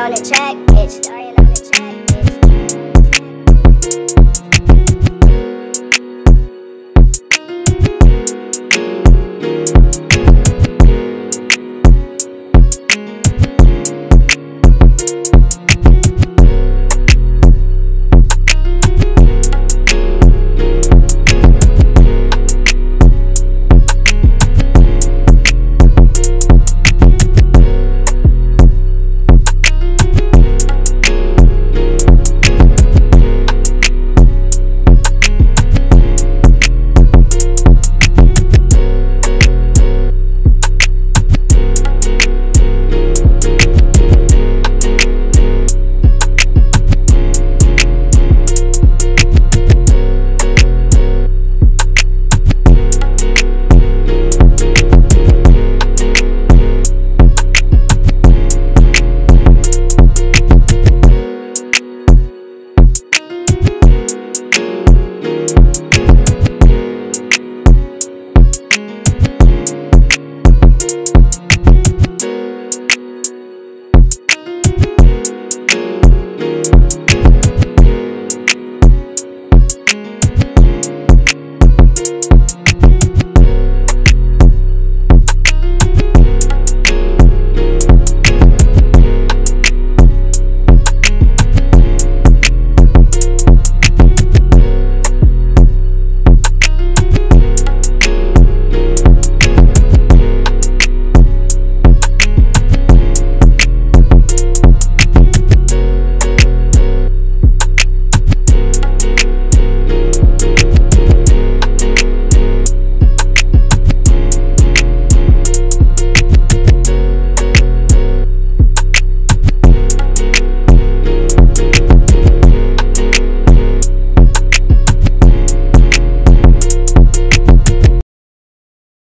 on the track, bitch.